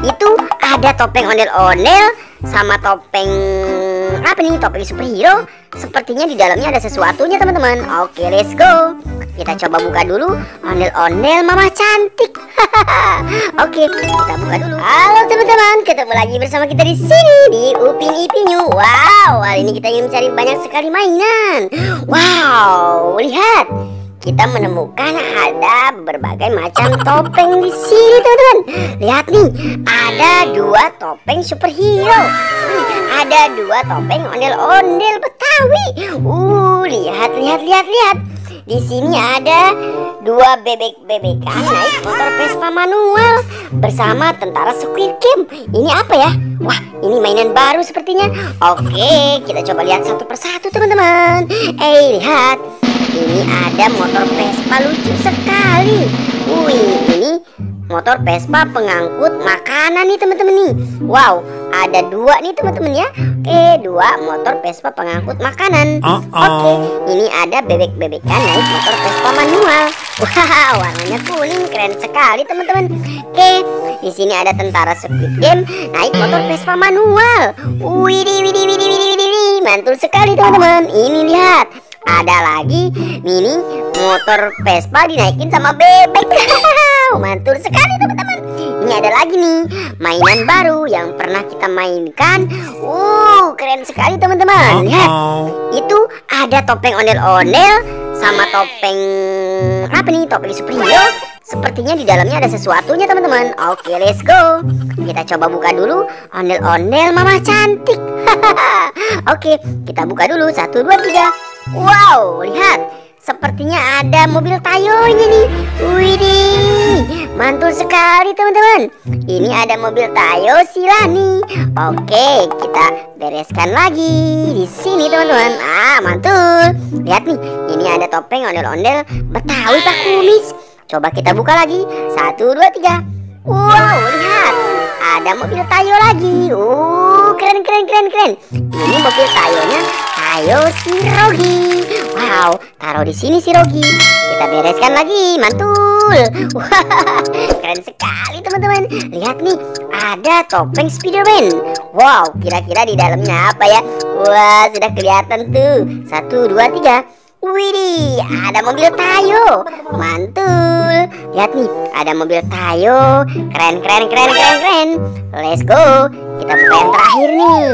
Itu ada topeng ondel-ondel sama topeng apa nih? Topeng superhero. Sepertinya di dalamnya ada sesuatunya teman-teman. Oke, let's go. Kita coba buka dulu. Ondel-ondel mama cantik. Oke, kita buka dulu. Halo teman-teman, ketemu lagi bersama kita di sini di Upin Ipin. Wow, hari ini kita ingin mencari banyak sekali mainan. Wow, lihat kita menemukan ada berbagai macam topeng di sini teman-teman. Lihat nih, ada dua topeng superhero. Ada dua topeng ondel-ondel Betawi. Uh, lihat, lihat, lihat, lihat. Di sini ada dua bebek-bebekan naik motor Vespa manual bersama tentara Squid Game. Ini apa ya? Wah, ini mainan baru sepertinya. Oke, kita coba lihat satu persatu teman-teman. Eh, lihat. Ini ada motor Vespa lucu sekali. Wih, ini motor Vespa pengangkut makanan nih teman-teman nih. Wow, ada dua nih teman-teman ya. Oke, dua motor Vespa pengangkut makanan. Uh -oh. Oke, ini ada bebek-bebekan naik motor Vespa manual. Wow, warnanya kuning keren sekali teman-teman. Oke, di sini ada tentara Squid Game naik motor Vespa manual. Widih, widih, widih, widih, widih, mantul sekali teman-teman. Ini lihat ada lagi mini motor Vespa dinaikin sama bebek. Mantul sekali teman-teman. Ini ada lagi nih mainan baru yang pernah kita mainkan. Uh keren sekali teman-teman. Lihat itu ada topeng ondel-ondel sama topeng apa nih topeng superhero Sepertinya di dalamnya ada sesuatunya teman-teman. Oke let's go. Kita coba buka dulu. Ondel-ondel mama cantik. Oke kita buka dulu. Satu dua tiga. Wow lihat Sepertinya ada mobil tayonya nih Widih Mantul sekali teman-teman Ini ada mobil tayo Silani Oke kita bereskan lagi di sini teman-teman Ah mantul Lihat nih Ini ada topeng ondel-ondel Betawi Pak Kumis Coba kita buka lagi. Satu, dua, tiga. Wow, lihat. Ada mobil Tayo lagi. Uh, keren, keren, keren, keren. Ini mobil Tayonya Tayo si Rogi. Wow, taruh di sini si Rogi. Kita bereskan lagi. Mantul. Wah, keren sekali teman-teman. Lihat nih, ada topeng Spiderman. Wow, kira-kira di dalamnya apa ya? Wah, sudah kelihatan tuh. Satu, dua, tiga. Widih, ada mobil Tayo. Mantul. Lihat nih, ada mobil Tayo. Keren, keren, keren, keren, keren. Let's go. Kita buka yang terakhir nih.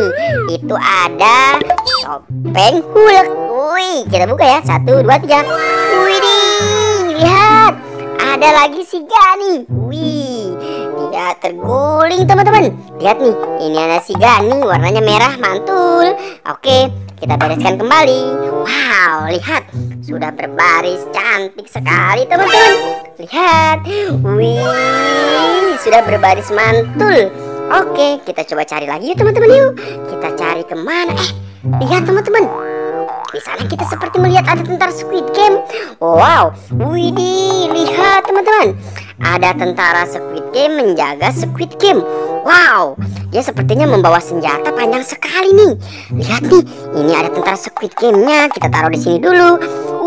Itu ada topeng Hulk. Wih, kita buka ya. Satu, dua, tiga. Widih, lihat. Ada lagi si Gani. Wih, dia terguling teman-teman. Lihat nih, ini ada si Gani. Warnanya merah, mantul. Oke, kita bereskan kembali. Wow, lihat. Sudah berbaris cantik sekali, teman-teman. Lihat. Wih, sudah berbaris mantul. Oke, kita coba cari lagi yuk, teman-teman yuk. Kita cari ke mana? Eh, lihat teman-teman. Di sana kita seperti melihat ada tentara Squid Game. Wow, widih, lihat teman-teman. Ada tentara Squid Game menjaga Squid Game. Wow, dia sepertinya membawa senjata panjang sekali nih. Lihat nih, ini ada tentara Squid Game-nya. Kita taruh di sini dulu.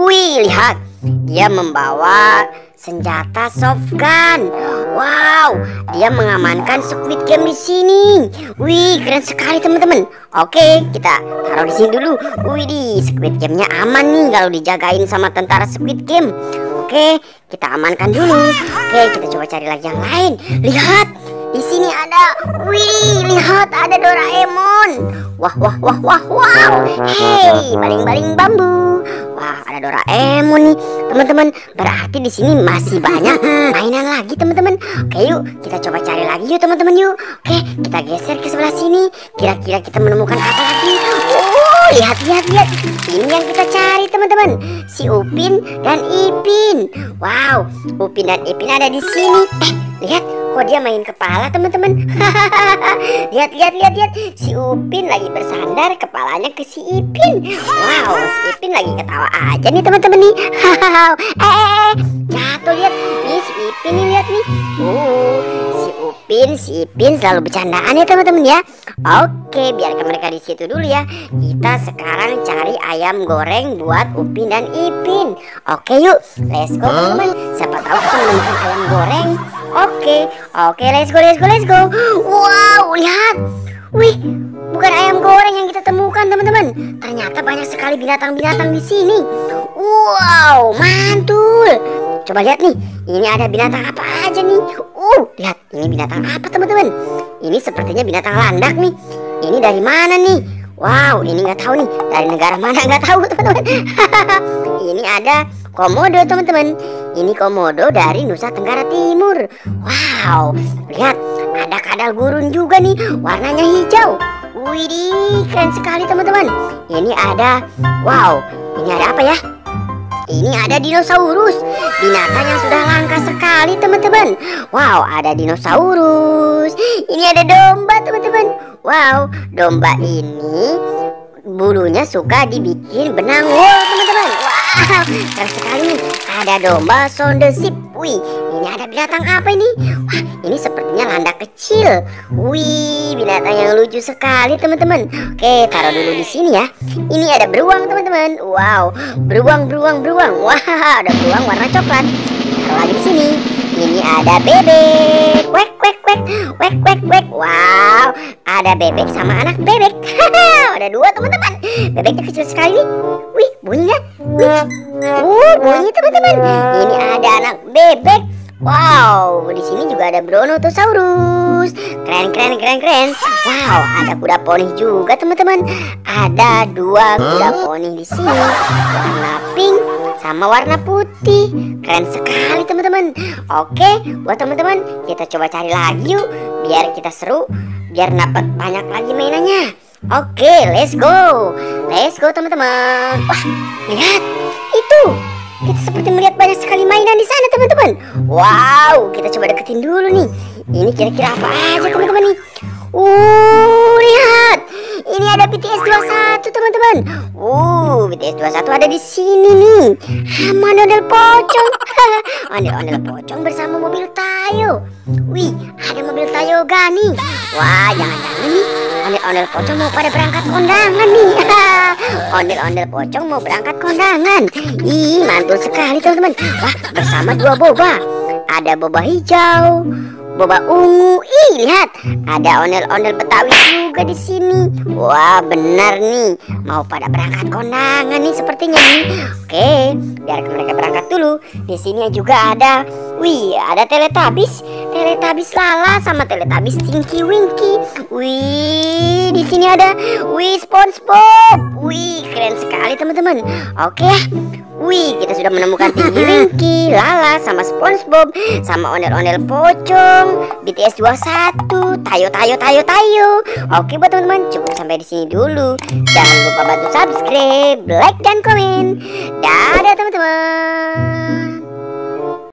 Wih, lihat. Dia membawa senjata soft gun. Wow, dia mengamankan Squid Game di sini. Wih, keren sekali teman-teman. Oke, kita taruh di sini dulu. Wih, di Squid Game-nya aman nih kalau dijagain sama tentara Squid Game. Oke, kita amankan dulu. Oke, kita coba cari lagi yang lain. Lihat, di sini ada, wih, lihat ada Doraemon. Wah, wah, wah, wah, wow. Hey, baling-baling bambu. Wah, ada Doraemon nih, teman-teman. Berarti di sini masih banyak mainan lagi, teman-teman. Oke, yuk kita coba cari lagi yuk, teman-teman yuk. Oke, kita geser ke sebelah sini. Kira-kira kita menemukan apa lagi? Oh, lihat, lihat, lihat. Ini yang kita cari, teman-teman. Si Upin dan Ipin. Wow, Upin dan Ipin ada di sini. Eh, lihat, kok dia main kepala, teman-teman? lihat, lihat, lihat, lihat. Si Upin lagi bersandar kepalanya ke si Ipin. Wow, si Ipin lagi ketawa aja nih teman-teman nih. eh, eh, eh, jatuh lihat. Nih si Ipin nih lihat nih. Uh, si Upin, si Ipin selalu bercandaan ya teman-teman ya. Oke, biarkan mereka di situ dulu ya. Kita sekarang cari ayam goreng buat Upin dan Ipin. Oke yuk, let's go teman-teman. Siapa tahu kita menemukan ayam goreng Oke, oke, let's go, let's go, let's go. Wow, lihat. Wih, bukan ayam goreng yang kita temukan, teman-teman. Ternyata banyak sekali binatang-binatang di sini. Wow, mantul. Coba lihat nih, ini ada binatang apa aja nih? Uh, lihat, ini binatang apa, teman-teman? Ini sepertinya binatang landak nih. Ini dari mana nih? Wow, ini nggak tahu nih dari negara mana nggak tahu teman-teman. ini ada komodo teman-teman. Ini komodo dari Nusa Tenggara Timur. Wow, lihat ada kadal gurun juga nih, warnanya hijau. Widih, keren sekali teman-teman. Ini ada, wow, ini ada apa ya? Ini ada dinosaurus, binatang yang sudah langka sekali teman-teman. Wow, ada dinosaurus. Ini ada domba teman-teman. Wow, domba ini bulunya suka dibikin benang wool teman-teman. Ada domba sondesip. Wih, ini ada binatang apa ini? Wah, ini sepertinya landak kecil. Wih, binatang yang lucu sekali teman-teman. Oke, taruh dulu di sini ya. Ini ada beruang teman-teman. Wow, beruang, beruang, beruang. Wah, ada beruang warna coklat. Taruh lagi di sini. Ini ada bebek. Wek, wek, wek, wek, wek, wek. Wow, ada bebek sama anak bebek. ada dua teman-teman. Bebeknya kecil sekali. Wih, bunyinya. Uh, bunyi teman-teman. Ini ada anak bebek. Wow, di sini juga ada Brontosaurus. Keren, keren, keren, keren. Wow, ada kuda poni juga teman-teman. Ada dua kuda poni di sini, warna pink sama warna putih. Keren sekali teman-teman. Oke, buat teman-teman kita coba cari lagi yuk, biar kita seru, biar dapat banyak lagi mainannya. Oke, let's go. Let's go teman-teman. Wah, lihat itu kita seperti melihat banyak sekali mainan di sana teman-teman. Wow kita coba deketin dulu nih. Ini kira-kira apa aja teman-teman nih? Uh lihat Ini ada BTS 21 teman-teman. Uh BTS 21 ada di sini nih. Sama ondel pocong. Ondel-ondel pocong bersama mobil Tayo. Wih ada mobil Tayo Gani Wah jangan-jangan nih. Ondel-ondel pocong mau pada berangkat kondangan nih. Ondel-ondel pocong mau berangkat kondangan. Ih mantul sekali teman-teman. Wah bersama dua boba. Ada boba hijau boba ungu. Ih, lihat, ada ondel-ondel Betawi juga di sini. Wah, benar nih. Mau pada berangkat kondangan nih sepertinya nih. Oke, biar mereka berangkat dulu. Di sini juga ada, wih, ada Teletubbies, Teletubbies Lala sama Teletubbies Tinky Winky. Wih, di sini ada, wih, SpongeBob. Wih, keren sekali teman-teman. Oke, Wih, kita sudah menemukan Tinggi Winky, Lala, sama SpongeBob, sama ondel-ondel pocong, BTS 21, Tayo, Tayo, Tayo, Tayo. Oke buat teman-teman, cukup sampai di sini dulu. Jangan lupa bantu subscribe, like, dan komen. Dadah teman-teman.